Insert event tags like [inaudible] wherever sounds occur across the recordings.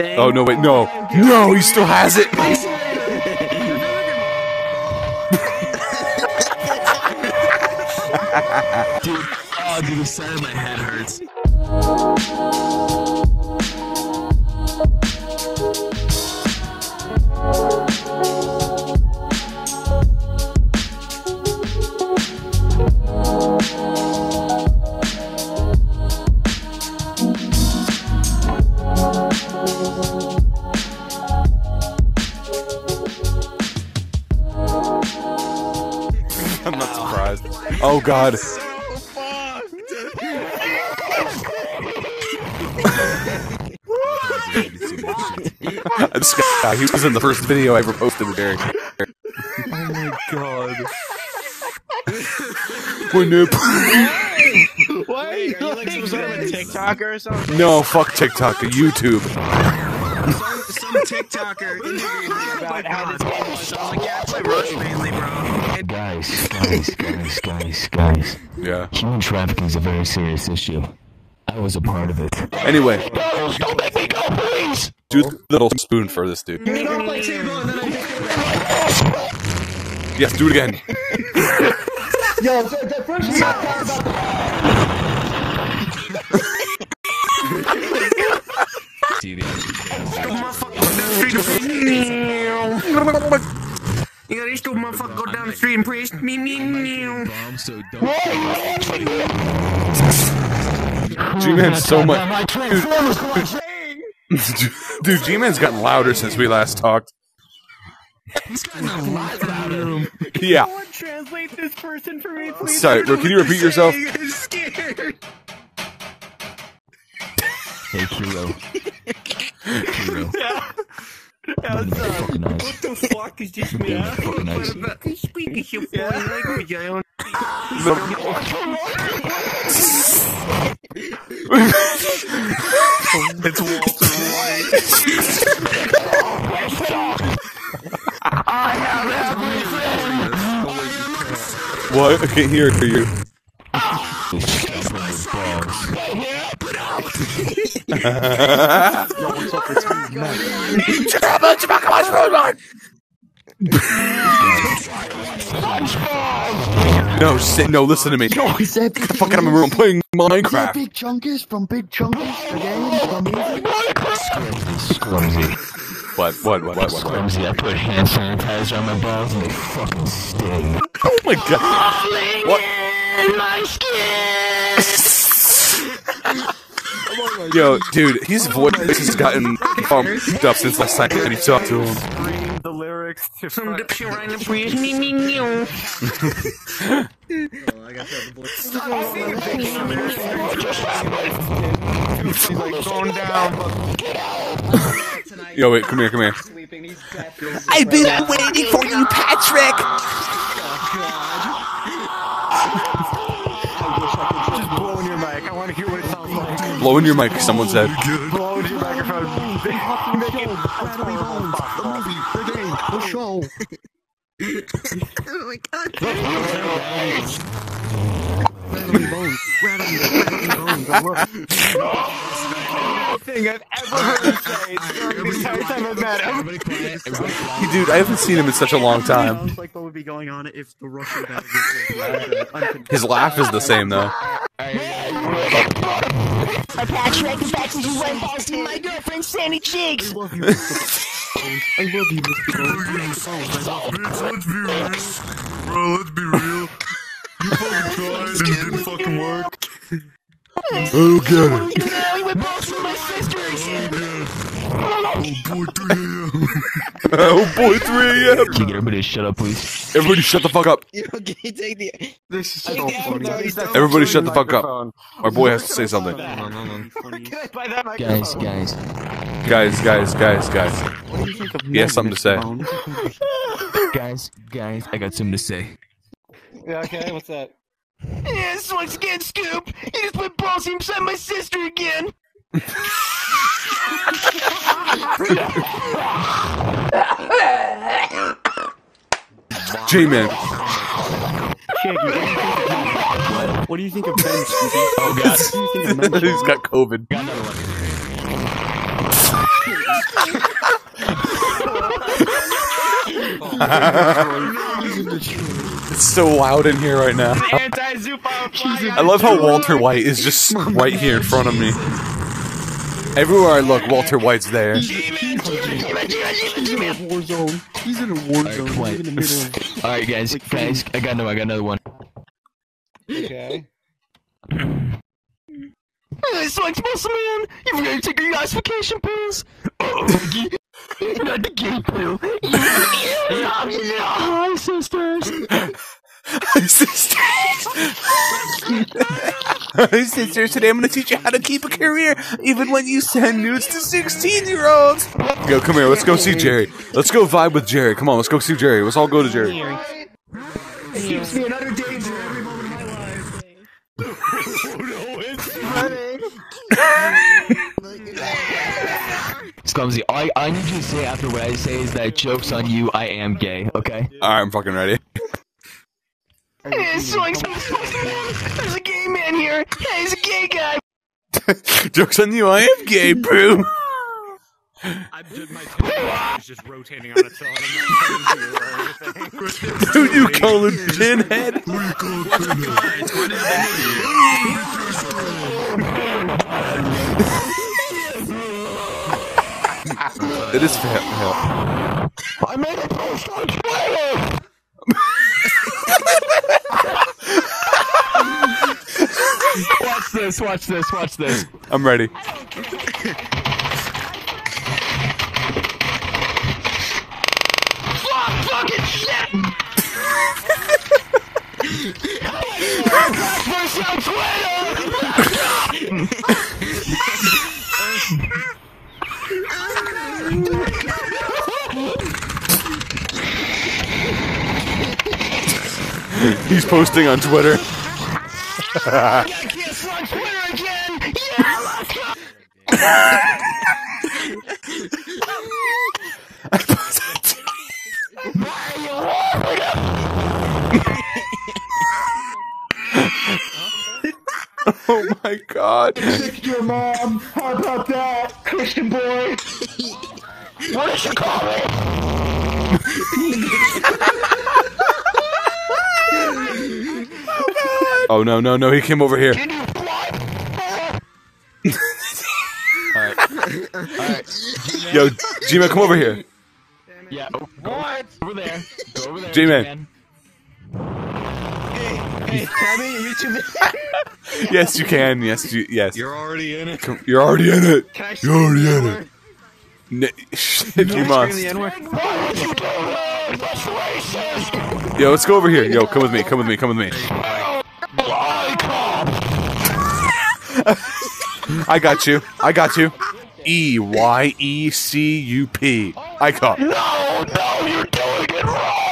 Oh no! Wait, no, no! He still has it. [laughs] dude, oh, the side of my head hurts. God. this guy, he was in the first video I ever posted with Eric. Oh my god. When it- Why are you, like some sort of a TikToker or something? no, fuck TikTok, YouTube. Some, [laughs] some TikToker interviewed me oh about how this game was. I was like, yeah, I play Rush mainly, bro. Guys, guys, guys, guys, guys. Yeah. Human trafficking is a very serious issue. I was a part of it. Anyway, Don't make me go, please! do the little spoon for this dude. You don't play Table, and then I think Yes, do it again. [laughs] Yo, the, the first thing I thought about [laughs] You got these two motherfuckers go down the street and preach. Me, me, me. Bomb, so don't. G-Man's so much. Dude, dude G-Man's gotten louder since we last talked. He's gotten a lot louder. Yeah. Someone translate this person for me, please. Sorry, bro, can you repeat yourself? I'm scared. Hey, Kiro. Kiro. Yeah, what's up? Fucking nice. What the fuck is this, man? Fucking nice. Speak your foreign language, I don't. [laughs] It's Walter White. What? I can't hear you. [laughs] [laughs] No, sit, no, listen to me. No, Yo, is that the fuck out of my room. I'm playing Is that Minecraft. Big Chungus from Big Chungus? The game? The? Squimsy. What? What? What? What? What? what? Squimsy. I put hand sanitizer on my balls and they fucking sting. Oh my god. What? Yo, dude, his voice has gotten bumped up since last time he talked to him. The lyrics to Some fuck- dipshit right the like going down. Yo, wait, come here, come here. I've been waiting for you, Patrick. Just blow in your mic. I want to hear what it sounds like. Blow in your mic, someone said. Blow into your microphone. Make it. The game, the show. Oh my god. Rattling bones. Rattling, bones. I love. Thing I've ever heard him say during the entire time I've met him. Everybody quiet. Everybody quiet. Dude, I haven't seen him in such a long time. Like what would be going on if the Russian. His laugh is the same though. Patrick, the fact that you went busting my girlfriend Sandy Cheeks. I love you, Mr. Bones. I love you, Mr. Bones. Mr. Bones, I love you. let's be real. Bro, let's be real. You fucking tried and it didn't fucking work. I don't get What boy, 3 a.m. Oh boy, 3 a.m. Can you get everybody to shut up, please? Everybody shut the fuck up. This is so funny. Everybody shut the fuck up. Our boy has to say something. [laughs] By that microphone. Guys, guys. Guys, guys, guys, guys. What do you think of He has something to say. [laughs] Guys, guys, I got something to say. Yeah, okay, what's that? Yes, once again, Scoop. You just put balls inside my sister again. [laughs] J Man. What do you think of Ben? [laughs] oh God, [laughs] he's got COVID. it's so loud in here right now. I love how Walter White is just right here in front of me. Everywhere I look, Walter White's there. He's in a war zone. He's in a war zone. He's in the middle. [laughs] Alright, guys, guys, I got no, I got another one. Okay. Hey, Swanks Muscle Man! You forgot to take your gasification pills? Oh, not the gay pill. Hi, sisters. Hi, sisters. [laughs] [laughs] [laughs] Hi, sisters. Today I'm going to teach you how to keep a career, even when you send nudes to 16 year olds. Yo, come here. Let's go see Jerry. Let's go vibe with Jerry. Come on, let's go see Jerry. Let's all go to Jerry. It gives me another danger every moment of my life. Sclumsy, all I, I need you to say after what I say is that joke's on you, I am gay, okay? Alright, I'm fucking ready. Hey, Swanks There's a gay man here! Hey, he's a gay guy! [laughs] Joke's on you, I am gay, bro. I did my tail is just rotating on its own. I'm not trying to do or anything. Who you calling pinhead? Who you call pinhead? [laughs] It is fair. I made a post on Twitter! Watch this, watch this, watch this. [laughs] I'm ready. Fuck fucking shit! Post on Twitter! He's posting on Twitter. I can't on Twitter oh my god. your mom! How about that, Christian boy? what did you call me? Oh no, no, no, he came over here. Yo, G-Man, come over here. Yeah, Go, What? over there. Go over there. G-Man. Hey, can I be in YouTube? Yes, you can. Yes, you, yes. You're already in it. Come- You're already in it. Can I You're already in it. N- [laughs] Shit, you must. the N-word? Why would you do that? That's racist! Yo, let's go over here. Yo, come with me. Come with me. Come with me. Icon! [laughs] I got you. I got you. E Y E C U P. I caught. No, no, you're doing it wrong!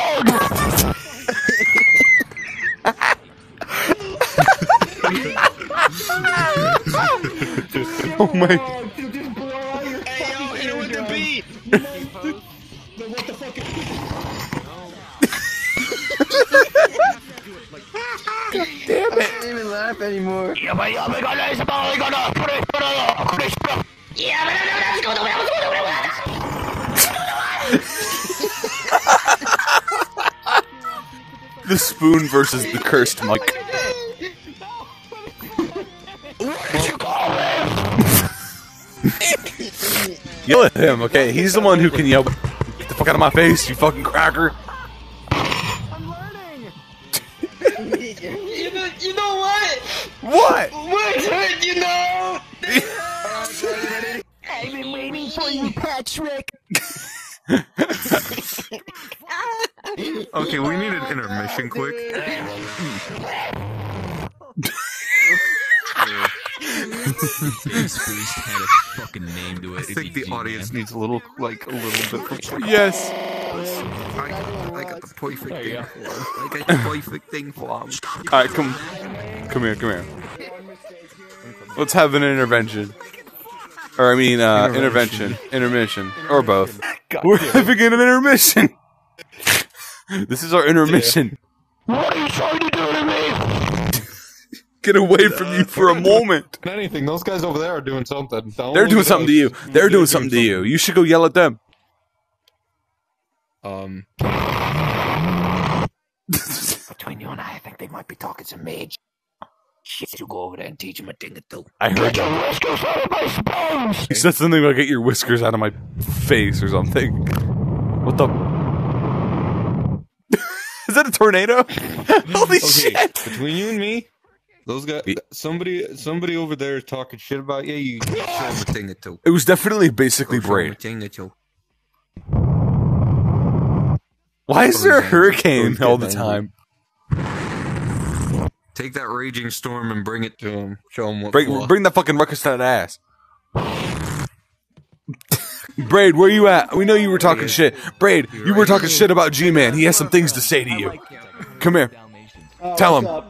Oh my. Hey, yo, hit it with the beat! Damn it. I don't even laugh anymore. [laughs] The spoon versus the cursed mic. What did you call him? Yell at him, okay? He's the one who can yell. Get the fuck out of my face, you fucking cracker. [laughs] You know, you know what? What? What? You know? I've been waiting for you, Patrick. [laughs] Okay, we need an intermission oh, quick. This boost had a fucking name to it. I think the audience needs a little, like, a little bit of Yes. I, I got the perfect thing. I got the perfect [laughs] thing for him. Alright, come. Come here, come here. Let's have an intervention. Or, I mean, uh, intervention. Intermission. Or both. We're having an intermission! [laughs] this is our intermission. What are you trying to do to me? [laughs] Get away from you for a moment. Anything, those guys over there are doing something. Don't They're doing look at something to you. They're doing something to you. You should go yell at them. Um, Between you and I, I think they might be talking some mage shit. You go over there and teach them a thing or two. I heard Get your whiskers out of my spoons! He said something about get your whiskers out of my face or something. What the? [laughs] Is that a tornado? [laughs] Holy okay, shit! between you and me, those guys, somebody, somebody over there is talking shit about you. You show them a thing or two. It was definitely basically Go show 'em a Braid. thing or two. Why is there a hurricane all the time? Take that raging storm and bring it to him. Show him what. Bring, for. bring that fucking ruckus to that ass. Braid, where you at? We know you were talking shit. Braid, you were talking shit about G-Man. He has some things to say to you. Come here. Uh, tell him. Alright,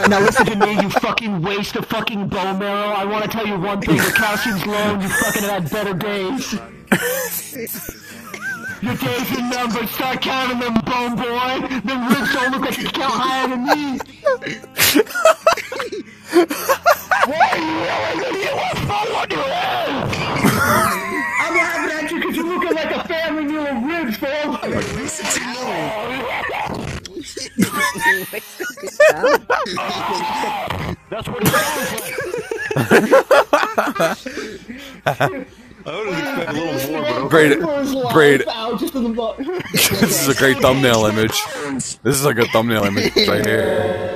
[laughs] now listen to me, you fucking waste of fucking bone marrow. I want to tell you one thing: the calcium's low, and you fucking have had better days. [laughs] Your days are numbered. Start counting them, bone boy. Them ribs don't look like you count higher than me. Why are you yelling at me? What fun what you have? I'm laughing at you because you're looking like a family meal of ribs, fool. That's what it sounds like. I would have expected a little more, but Braid, Braid. [laughs] This is a great thumbnail image. This is a good thumbnail image right here.